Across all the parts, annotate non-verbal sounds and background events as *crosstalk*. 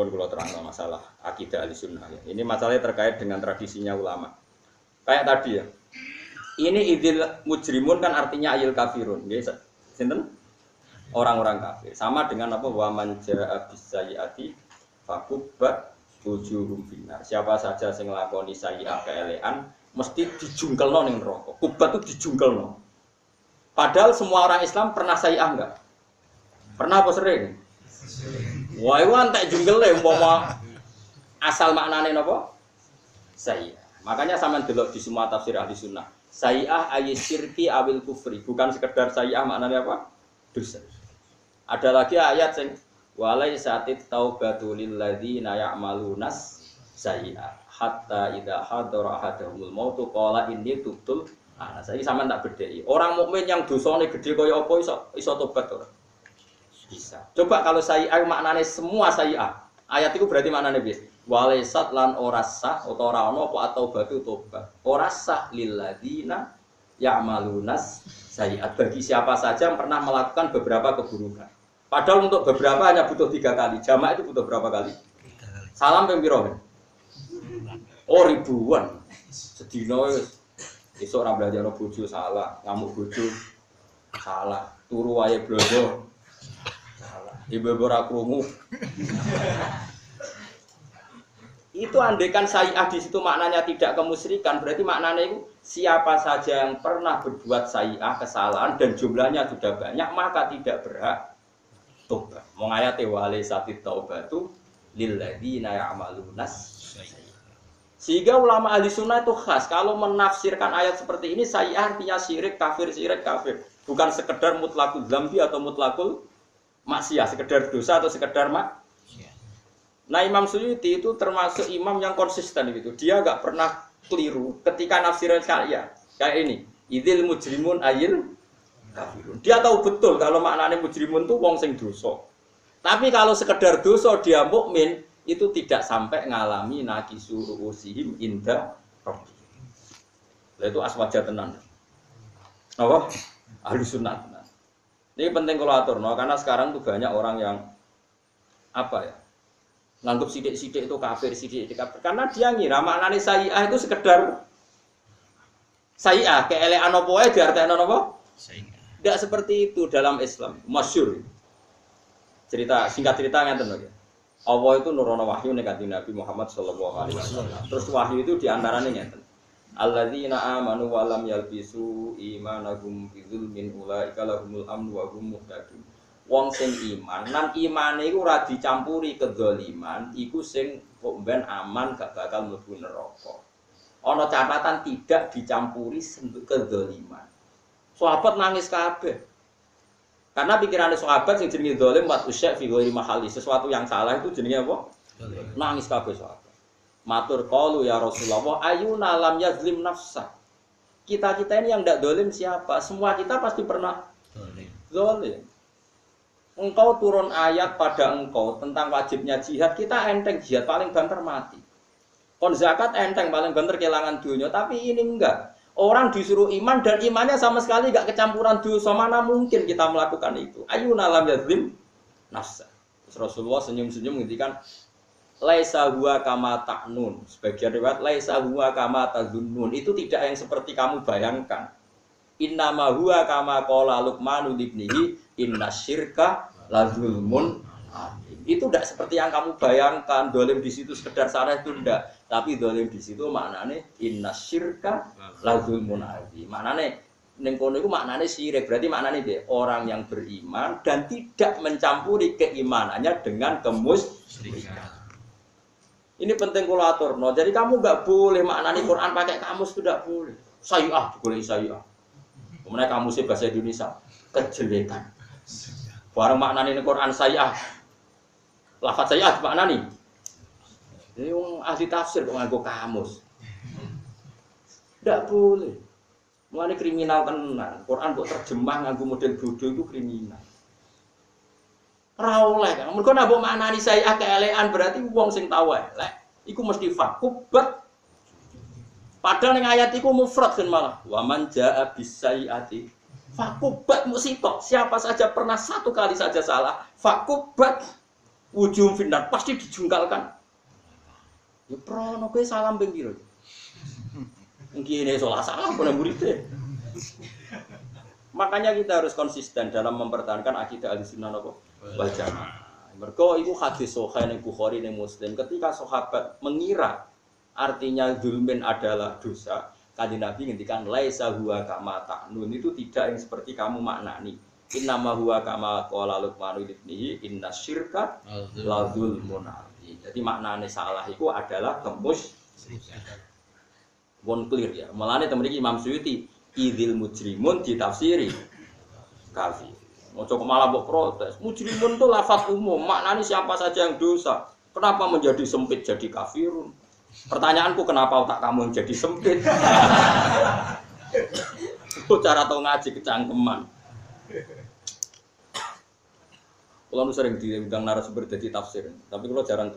pun kalau terang masalah akidah ahli sunnah ya. Ini masalahnya terkait dengan tradisinya ulama. Kayak tadi ya. Ini idil mujrimun kan artinya ayil kafirun. Ya, sinten? Orang-orang kafir. Sama dengan apa? Wa man jaa fakubbat wujuhum finnar. Siapa saja sing nglakoni sayi'ah keelean mesti dijungkelno ning neraka. Kubat itu dijungkelno. Padahal semua orang Islam pernah sayi'ah enggak? Pernah apa sering? Wah, itu antek junggel umpama asal maknane napa? Saya. Makanya sama delok di semua tafsir ahli sunnah. Sayyah ayat syirki awil kufri. Bukan sekedar sayyah maknanya apa? Dosa. Ada lagi ayat yang walai satit taubatu lil ladzina ya'malunas sayyah hatta idza hadara ahadahumul mautu qala inni tubtul ana. Saiki sampean tak bedheki. Orang mukmin yang dosane gede kaya apa iso iso tobat ora? Bisa. Coba kalau saya maknanya semua saya Ayat itu berarti maknanya bis. Walaisat lan orasa atau ora ono apa atau batu tobat. Orasa lilladina ya'malunas sayiat bagi siapa saja yang pernah melakukan beberapa keburukan. Padahal untuk beberapa hanya butuh tiga kali. Jamaah itu butuh berapa kali? Salam pembirohin. Oh ribuan. Sedino Esok orang belajar bojo salah, ngamuk bojo salah, turu wae blodo Ibu-ibu krungu. itu andekan sayi'ah di situ maknanya tidak kemusyrikan, berarti maknanya itu siapa saja yang pernah berbuat sayi'ah kesalahan dan jumlahnya sudah banyak maka tidak berhak tobat. Mau ayat wale satit taubatu lilladzina ya'malunas sehingga ulama ahli sunnah itu khas kalau menafsirkan ayat seperti ini saya artinya syirik kafir syirik kafir bukan sekedar mutlakul zambi atau mutlakul maksiat, sekedar dosa atau sekedar mak. Iya. Nah Imam Suyuti itu termasuk imam yang konsisten gitu. Dia nggak pernah keliru ketika nafsiran saya kayak ini. Idil mujrimun ayil kafirun. Dia tahu betul kalau maknanya mujrimun itu wong sing dosa. Tapi kalau sekedar dosa dia mukmin itu tidak sampai ngalami nakisu usihim inda. Itu aswaja tenan. Apa? Ahli tenan. Ini penting kalau atur, no? karena sekarang tuh banyak orang yang apa ya, nganggap sidik-sidik itu kafir, sidik kafir. Karena dia ngira maknanya sayi'ah itu sekedar sayi'ah, keelean apa ya diartikan apa? Tidak seperti itu dalam Islam, masyur. Cerita, singkat cerita nggak tahu ya. Allah itu nurono wahyu negatif Nabi Muhammad Shallallahu Alaihi Wasallam. Terus wahyu itu di antaranya ngeten. Alladzina amanu wa lam yalbisu imanahum bidzulmin ulaika lahumul amnu wa hum muhtadun. Wong sing iman, nan imane iku ora dicampuri kedzaliman, iku sing kok ben aman gak bakal mlebu neraka. Ana catatan tidak dicampuri kedzaliman. Sahabat nangis kabeh. Karena pikirannya sahabat sing jenenge zalim wa usya fi ghairi mahali, sesuatu yang salah itu jenenge apa? Nangis kabeh sahabat. Matur kalu ya Rasulullah, ayu nalam yazlim nafsa. Kita-kita ini yang tidak dolim siapa? Semua kita pasti pernah dolim. Engkau turun ayat pada engkau tentang wajibnya jihad, kita enteng jihad paling banter mati. Kon zakat enteng paling banter kehilangan dunia, tapi ini enggak. Orang disuruh iman dan imannya sama sekali enggak kecampuran dosa. Mana mungkin kita melakukan itu? Ayu nalam yazlim nafsa. Rasulullah senyum-senyum menghentikan laisa huwa kama ta'nun. Sebagian riwayat laisa huwa kama tazunnun. Itu tidak yang seperti kamu bayangkan. Innama huwa kama qala Luqman libnihi inna syirka lazulmun itu tidak seperti yang kamu bayangkan. Dolim di situ sekedar sarah itu tidak. Tapi dolim di situ maknanya inna syirka lazulmun adi maknanya nengkono itu maknanya syirik. Berarti maknanya deh orang yang beriman dan tidak mencampuri keimanannya dengan kemusyrikan ini penting kulatur. No. Jadi kamu nggak boleh maknani Quran pakai kamus tidak boleh. Sayyi'ah, boleh sayyi'ah. Kemudian kamus bahasa Indonesia kejelekan. Barang maknani Quran sayyi'ah. Lafaz sayyi'ah maknani. Ini yang ahli tafsir kok nganggo kamus. Tidak boleh. Mulai kriminal tenan. Quran buat terjemah nganggo model bodoh itu kriminal. Rawleh kan. Mergo nak mbok saya keelean berarti wong sing tahu elek. Iku mesti fakubat. Padahal ning ayat iku mufrad kan malah. Wa man jaa bisayiati fakubat musitok. Siapa saja pernah satu kali saja salah, fakubat ujung final pasti dijungkalkan. Ya prono kowe salam ping piro? Ini salah salah pun muridnya. Makanya kita harus konsisten dalam mempertahankan akidah al-sunnah wal jamaah. Mergo iku hadis sahih ning Bukhari ning Muslim ketika sahabat mengira artinya zulmin adalah dosa, kanjeng Nabi ngendikan laisa huwa kama ta'nun itu tidak yang seperti kamu maknani. Inna ma huwa kama qala Luqman ibnihi inna syirka la zulmun Jadi maknane salah itu adalah tembus Bon clear ya. Mulane temen Imam Suyuti idil mujrimun ditafsiri kafir. Mau coba malah mau protes. Mujrimun itu lafaz umum, maknanya siapa saja yang dosa. Kenapa menjadi sempit jadi kafirun? Pertanyaanku kenapa otak kamu jadi sempit? Itu cara tau ngaji kecangkeman. Kalau sering diundang narasumber jadi tafsir, tapi kalau jarang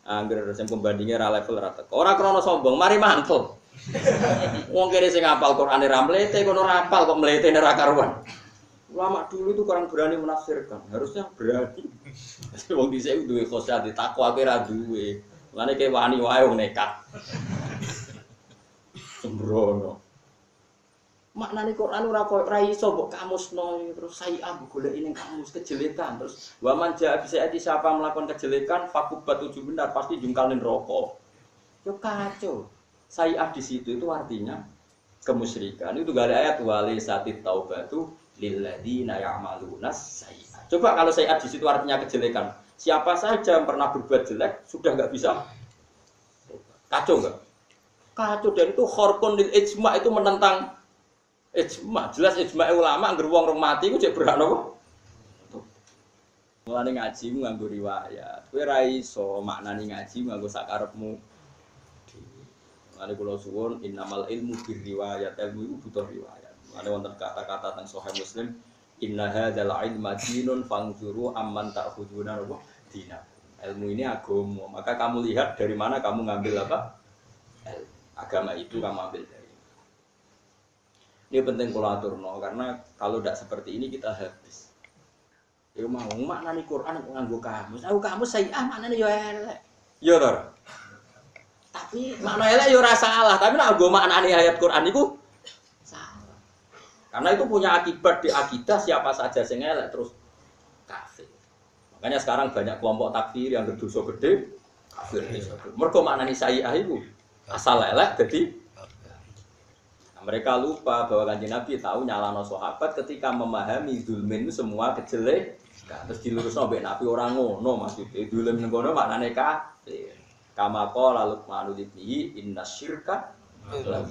Angger yang pembandingnya ra level rata. Orang krono sombong, mari mantul. Wong kene sing ngapal Qur'ane ra mlete kono rapal kok mlete ora karuan. Ulama dulu itu kurang berani menafsirkan, harusnya berani. Wong dhisik duwe khosyat takwa kowe ra duwe. Lane kayak wani wae wong nekat. Sembrono. Maknane Quran ora koyo ra iso mbok kamusno terus saya abu golek ini kamus kejelekan terus wa man jaa bisa siapa melakukan kejelekan fakubat tujuh benar pasti jungkalin rokok. Yo kacau. Saya di situ itu artinya kemusyrikan. Itu gak ada ayat wali satit taubatu lilladzina ya'maluna sayyi'at. Coba kalau saya di situ artinya kejelekan. Siapa saja yang pernah berbuat jelek sudah nggak bisa kacau nggak? Kacau dan itu horkon lil ijma itu menentang ijma. Jelas ijma ulama angger wong rong mati ku cek berhak nopo? Mulane ngaji nganggo riwayat. Kowe ra iso maknani ngaji nganggo sakarepmu. Mulane kula suwun innamal ilmu riwayat ilmu itu butuh riwayat. Ada wonten kata-kata tentang Sahih Muslim, Inna hadzal ilma dinun fangzuru amman ta'khuduna wa dina. Ilmu ini agama. Maka kamu lihat dari mana kamu ngambil apa? Agama itu kamu ambil dari. Ini penting kalau aturno karena kalau tidak seperti ini kita habis. Ya mau maknani Quran nganggo kamus. Aku kamus saya ah maknane yo elek. Yo Tapi makna elek yo ora salah, tapi nek nggo maknani ayat Quran iku karena itu punya akibat di akidah siapa saja sing elek terus kafir. Makanya sekarang banyak kelompok takfir yang berdosa gede kafir. Mereka maknani sayyah itu asal elek jadi nah, mereka lupa bahwa kanji Nabi tahu nyalano sahabat ketika memahami zulmin semua kejelek terus dilurus nabi Nabi orang ngono maksudnya. Zulmin ngono maknanya kafir. Kama qala Luqman ibnihi inna syirka la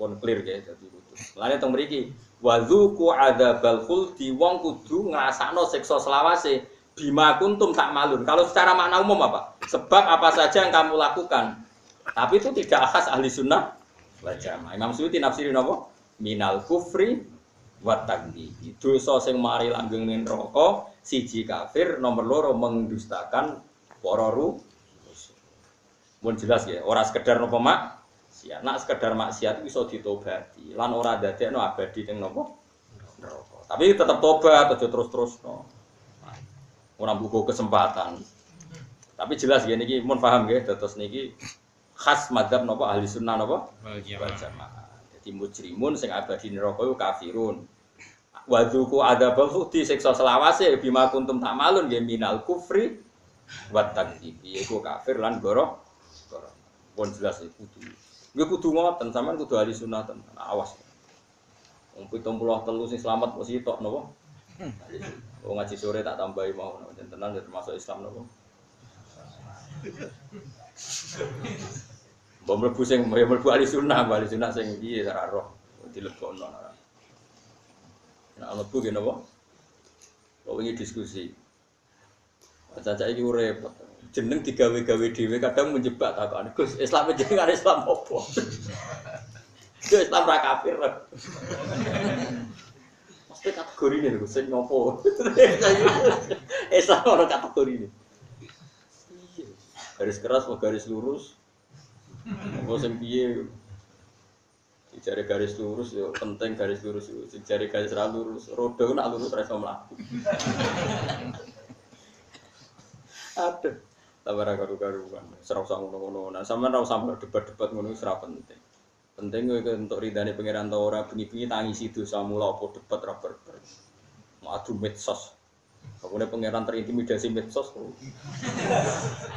pun clear ya jadi Lane teng mriki wazuku adzabal khuldi wong kudu ngrasakno siksa selawase bima kuntum tak malun. Kalau secara makna umum apa? Sebab apa saja yang kamu lakukan. Tapi itu tidak khas ahli sunnah wal jamaah. Imam Suyuti nafsirin apa? Minal kufri wa takdzibi. Dosa sing mari langgeng ning neraka siji kafir, nomor loro mendustakan ruh. Mun jelas ya, ora sekedar napa mak maksiat. Nak sekedar maksiat itu bisa ditobati. Lan ora dadekno abadi ning nopo? Neraka. Tapi tetap tobat aja terus-terus no. Ora buku kesempatan. Tapi jelas gini ki mun paham nggih terus niki khas madhab nopo ahli sunnah nopo? Wal jamaah. Jadi mujrimun sing abadi neraka iku kafirun. Wadzuku ada di siksa selawase bima kuntum tamalun ya minal kufri wa takdzibi. Iku kafir lan goro. Pun jelas itu dulu. Gue kudu ngoten, sampean kudu ahli sunnah tenan. Awas. Wong 73 sing selamat mesti tok napa? Oh ngaji sore tak tambahi mau tenan ya termasuk Islam napa? Mbok mlebu sing ya mlebu ahli sunnah, ahli sunnah sing piye ora roh dilebokno. Nah, mlebu napa? Kok wingi diskusi. Caca iki repot jeneng digawe-gawe dhewe kadang menjebak takon. Gus, Islam jeneng Islam apa? *laughs* Yo Islam ra kafir. Mesti kategori ini lho, sing nopo. *laughs* Islam ora kategori ini. Garis keras atau garis lurus? Apa sing piye? Cari garis lurus yo penting garis lurus yo. Cari garis ra lurus, roda nak lurus ra iso mlaku. Aduh. Tambah ra karu-karuan. Serau usah ngono-ngono. Nah, sampean ra usah debat-debat ngono wis ra penting. Penting kowe untuk ridane pangeran ta ora bengi-bengi tangisi dosa mula apa debat ra berber. Mau adu medsos. Pokoknya pangeran terintimidasi medsos.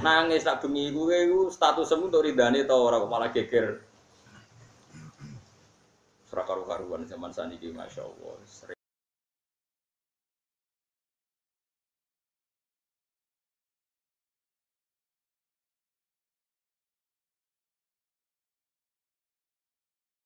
Nangis tak bengi kowe iku statusmu untuk ridane ta ora kok malah geger. Serah karu-karuan zaman saniki masyaallah.